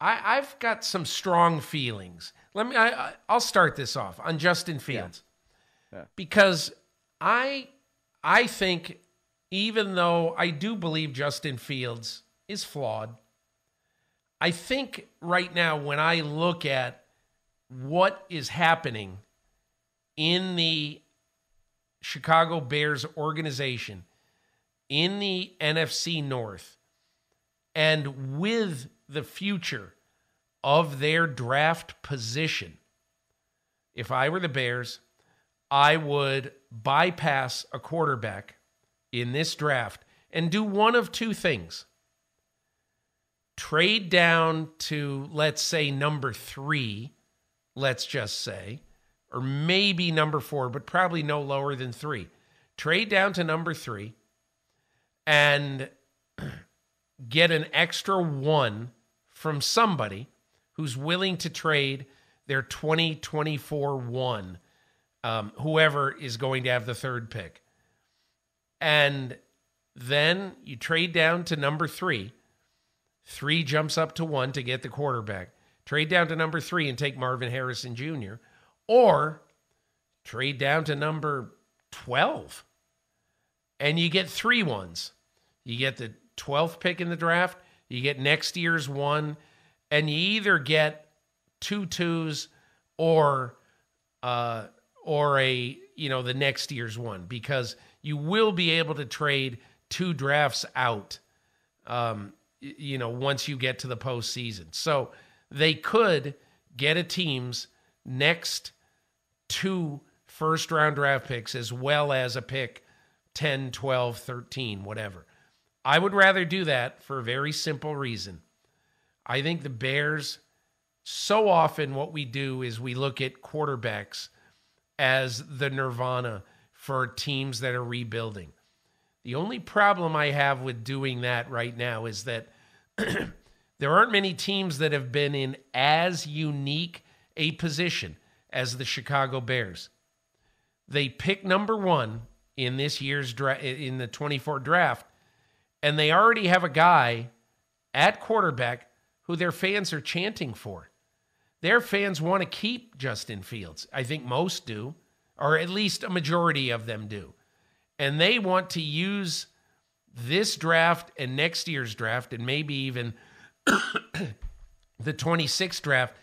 I, I've got some strong feelings. Let me. I, I'll start this off on Justin Fields Yeah. Yeah. because I I think even though I do believe Justin Fields is flawed, I think right now when I look at what is happening in the Chicago Bears organization in the NFC North and with the future of their draft position, if I were the Bears, I would bypass a quarterback in this draft and do one of two things trade down to, let's say, number three, let's just say, or maybe number four, but probably no lower than three. Trade down to number three and get an extra one from somebody who's willing to trade their 2024 one, um, whoever is going to have the third pick. And then you trade down to number three. Three jumps up to one to get the quarterback. Trade down to number three and take Marvin Harrison Jr. Or trade down to number 12 and you get three ones. You get the 12th pick in the draft, you get next year's one, and you either get two twos or uh or a you know the next year's one because you will be able to trade two drafts out um you know once you get to the postseason. So they could get a team's next two first round draft picks as well as a pick 10, 12, 13, whatever. I would rather do that for a very simple reason. I think the Bears, so often what we do is we look at quarterbacks as the nirvana for teams that are rebuilding. The only problem I have with doing that right now is that there aren't many teams that have been in as unique a position as the Chicago Bears. They pick number one in this year's dra- in the 24 draft, and they already have a guy at quarterback who their fans are chanting for. Their fans want to keep Justin Fields. I think most do, or at least a majority of them do. And they want to use this draft and next year's draft, and maybe even the 26th draft,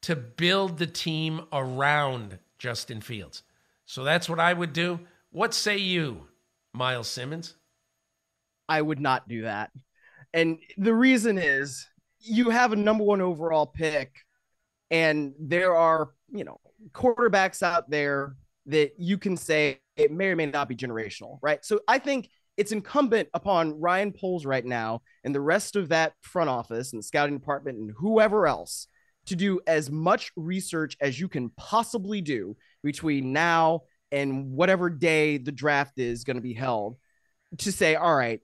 to build the team around Justin Fields. So that's what I would do. What say you, Myles Simmons? I would not do that. And the reason is you have a number one overall pick, and there are, you know, quarterbacks out there that you can say it may or may not be generational, right? So I think it's incumbent upon Ryan Poles right now and the rest of that front office and scouting department and whoever else to do as much research as you can possibly do between now and whatever day the draft is going to be held to say, all right,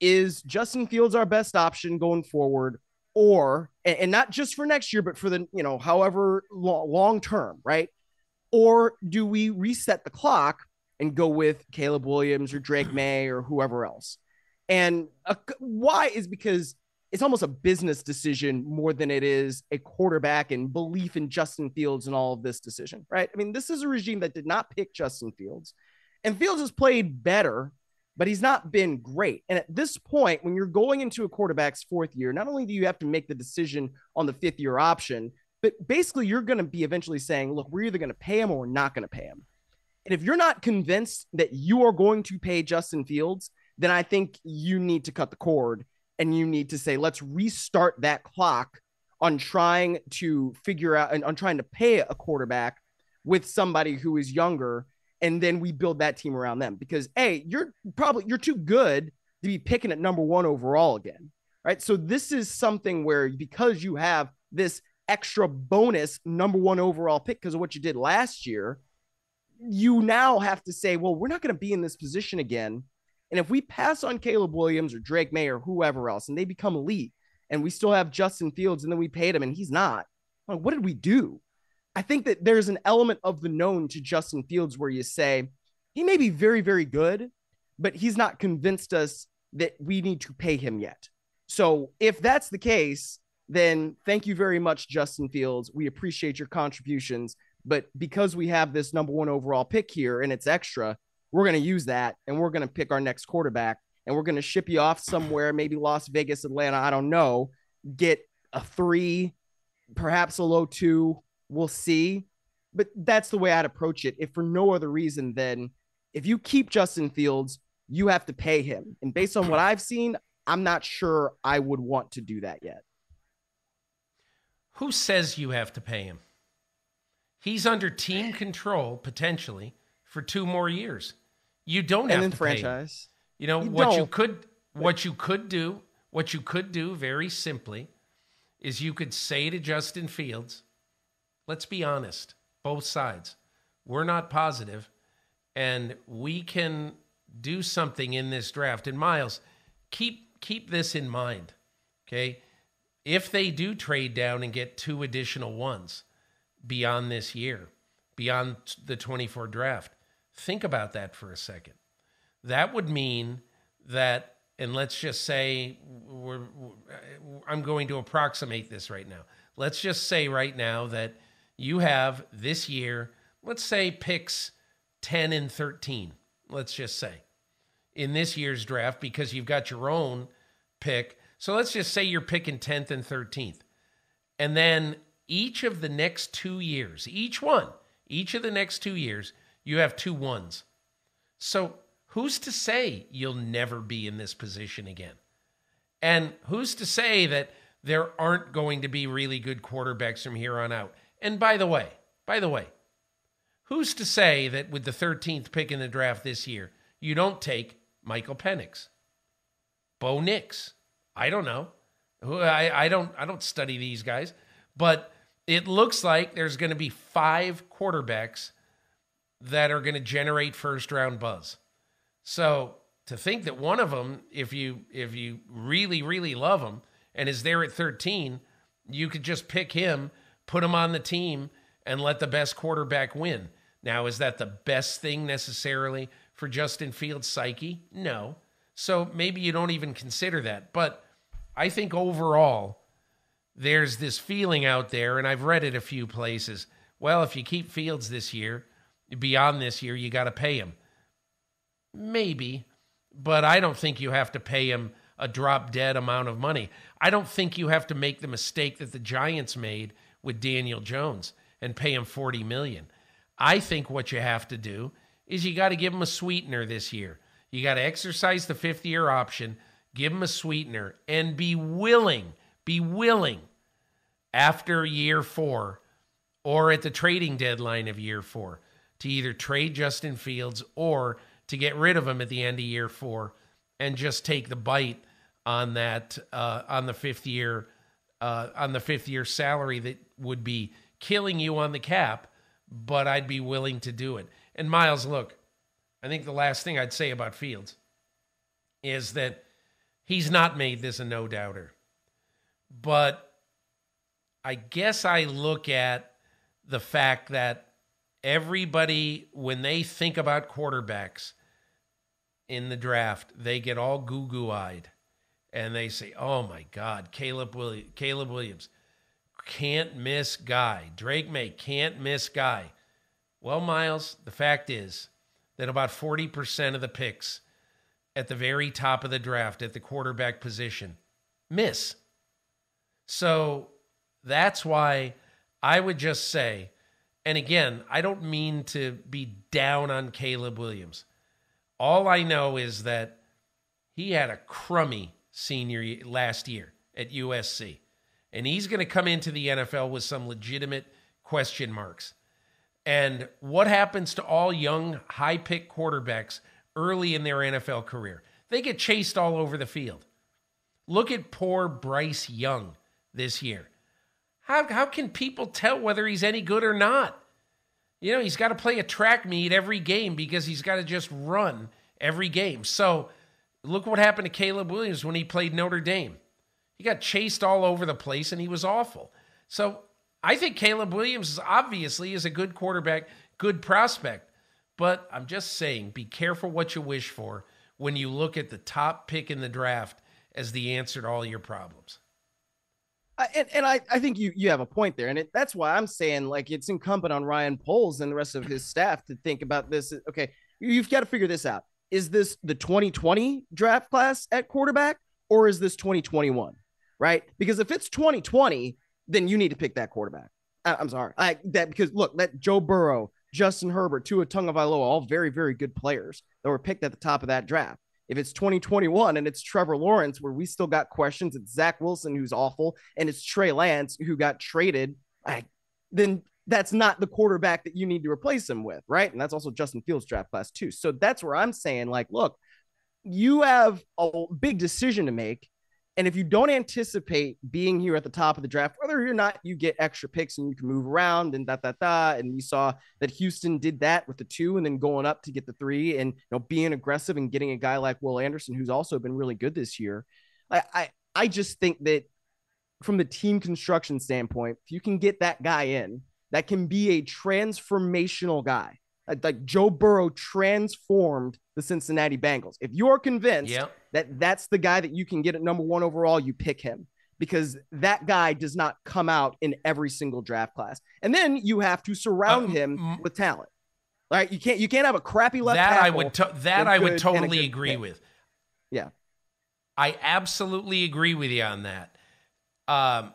is Justin Fields our best option going forward? Or, and, not just for next year, but for the, you know, however lo- long term, right? Or do we reset the clock and go with Caleb Williams or Drake Maye or whoever else? And uh, why is because it's almost a business decision more than it is a quarterback and belief in Justin Fields and all of this decision, right? I mean, this is a regime that did not pick Justin Fields, and Fields has played better, but he's not been great. And at this point, when you're going into a quarterback's fourth year, not only do you have to make the decision on the fifth year option, but basically you're going to be eventually saying, look, we're either going to pay him or we're not going to pay him. And if you're not convinced that you are going to pay Justin Fields, then I think you need to cut the cord and you need to say, let's restart that clock on trying to figure out and on trying to pay a quarterback with somebody who is younger. And then we build that team around them because A, you're probably you're too good to be picking at number one overall again. Right. So this is something where because you have this extra bonus number one overall pick because of what you did last year, you now have to say, well, we're not going to be in this position again. And if we pass on Caleb Williams or Drake Maye or whoever else and they become elite and we still have Justin Fields and then we paid him and he's not, like, what did we do? I think that there's an element of the known to Justin Fields where you say he may be very, very good, but he's not convinced us that we need to pay him yet. So if that's the case, then thank you very much, Justin Fields. We appreciate your contributions. But because we have this number one overall pick here and it's extra, we're going to use that and we're going to pick our next quarterback and we're going to ship you off somewhere, maybe Las Vegas, Atlanta, I don't know, get a three, perhaps a low two. We'll see. But that's the way I'd approach it. If for no other reason than if you keep Justin Fields, you have to pay him. And based on what I've seen, I'm not sure I would want to do that yet. Who says you have to pay him? He's under team control potentially for two more years. You don't have and then to franchise. Pay him. You know You what you could what you could do, what you could do very simply is you could say to Justin Fields, let's be honest, both sides. We're not positive and we can do something in this draft. And Myles, keep keep this in mind. Okay? If they do trade down and get two additional ones beyond this year, beyond the 24 draft, think about that for a second. That would mean that and let's just say we're, I'm going to approximate this right now. Let's just say right now that you have this year, let's say picks 10 and 13, let's just say, in this year's draft because you've got your own pick. So let's just say you're picking 10th and 13th. And then each of the next two years, each one, each of the next two years, you have two ones. So who's to say you'll never be in this position again? And who's to say that there aren't going to be really good quarterbacks from here on out? And by the way, by the way, who's to say that with the 13th pick in the draft this year, you don't take Michael Penix, Bo Nix? I don't know. I, I don't I don't study these guys, but it looks like there's going to be five quarterbacks that are going to generate first round buzz. So to think that one of them, if you if you really really love him and is there at 13, you could just pick him, put him on the team, and let the best quarterback win. Now, is that the best thing necessarily for Justin Fields' psyche? No. So maybe you don't even consider that. But I think overall, there's this feeling out there, and I've read it a few places. Well, if you keep Fields this year, beyond this year, you got to pay him. Maybe, but I don't think you have to pay him a drop dead amount of money. I don't think you have to make the mistake that the Giants made with Daniel Jones and pay him 40 million. I think what you have to do is you got to give him a sweetener this year. You got to exercise the fifth year option, give him a sweetener, and be willing, be willing after year four or at the trading deadline of year four to either trade Justin Fields or to get rid of him at the end of year four and just take the bite on that uh, on the fifth year uh, on the fifth year salary that would be killing you on the cap, but I'd be willing to do it. And Myles, look, I think the last thing I'd say about Fields is that he's not made this a no doubter. But I guess I look at the fact that everybody, when they think about quarterbacks in the draft, they get all goo goo eyed and they say, oh my God, Caleb, Willi- Caleb Williams can't miss guy. Drake Maye can't miss guy. Well, Myles, the fact is that about 40% of the picks at the very top of the draft at the quarterback position miss. So that's why I would just say, and again, I don't mean to be down on Caleb Williams. All I know is that he had a crummy senior last year at USC. And he's going to come into the NFL with some legitimate question marks. And what happens to all young, high pick quarterbacks early in their NFL career? They get chased all over the field. Look at poor Bryce Young this year. How, how can people tell whether he's any good or not? You know, he's got to play a track meet every game because he's got to just run every game. So look what happened to Caleb Williams when he played Notre Dame. He got chased all over the place and he was awful. So I think Caleb Williams obviously is a good quarterback, good prospect. But I'm just saying, be careful what you wish for when you look at the top pick in the draft as the answer to all your problems. and, and I, I think you you have a point there, and it, that's why I'm saying like it's incumbent on Ryan Poles and the rest of his staff to think about this. Okay, you've got to figure this out. Is this the 2020 draft class at quarterback, or is this 2021? Right? Because if it's 2020, then you need to pick that quarterback. I, am sorry, I that because look, that Joe Burrow, Justin Herbert, Tua Tagovailoa, all very very good players that were picked at the top of that draft. If it's 2021 and it's Trevor Lawrence, where we still got questions, it's Zach Wilson who's awful, and it's Trey Lance who got traded, I, then that's not the quarterback that you need to replace him with, right? And that's also Justin Fields draft class too. So that's where I'm saying, like, look, you have a big decision to make. And if you don't anticipate being here at the top of the draft, whether or not you get extra picks and you can move around and da da da, and we saw that Houston did that with the two and then going up to get the three and you know being aggressive and getting a guy like Will Anderson who's also been really good this year. I I, I just think that from the team construction standpoint, if you can get that guy in, that can be a transformational guy. Like Joe Burrow transformed the Cincinnati Bengals. If you're convinced yep. that that's the guy that you can get at number one overall, you pick him because that guy does not come out in every single draft class. And then you have to surround uh, him with talent. Right? You can't you can't have a crappy left. That I would to- that I would totally agree pick. with. Yeah. I absolutely agree with you on that. Um,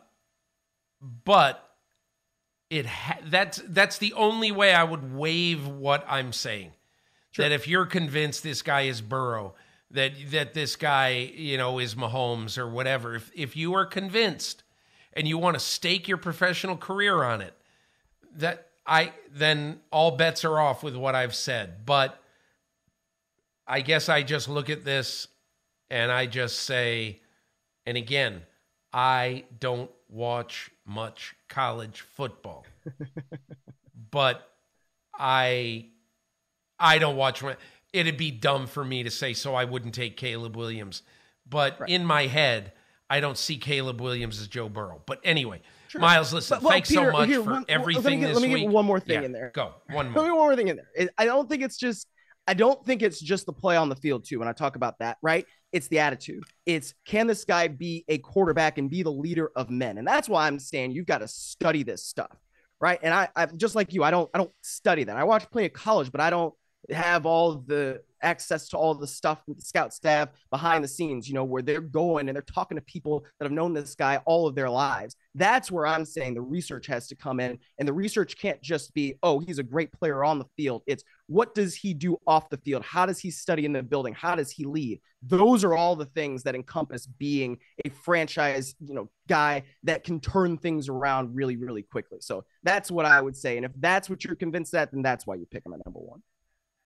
but it ha- that's that's the only way I would waive what I'm saying. Sure. That if you're convinced this guy is Burrow, that that this guy, you know, is Mahomes or whatever, if if you are convinced and you want to stake your professional career on it, that I then all bets are off with what I've said. But I guess I just look at this and I just say, and again, I don't watch much college football. but I I don't watch. It'd be dumb for me to say so. I wouldn't take Caleb Williams, but right. in my head, I don't see Caleb Williams as Joe Burrow. But anyway, sure. Myles, listen. But, well, thanks Peter, so much here, for one, everything. Let me, get, let me get one more thing yeah, in there. Go one more. Let me one more thing in there. I don't think it's just. I don't think it's just the play on the field too. When I talk about that, right? It's the attitude. It's can this guy be a quarterback and be the leader of men? And that's why I'm saying you've got to study this stuff, right? And I, I just like you, I don't, I don't study that. I watch plenty of college, but I don't have all the access to all the stuff with the scout staff behind the scenes, you know, where they're going and they're talking to people that have known this guy all of their lives. That's where I'm saying the research has to come in. And the research can't just be, oh, he's a great player on the field. It's what does he do off the field? How does he study in the building? How does he lead? Those are all the things that encompass being a franchise, you know, guy that can turn things around really, really quickly. So that's what I would say. And if that's what you're convinced that, then that's why you pick him at number one.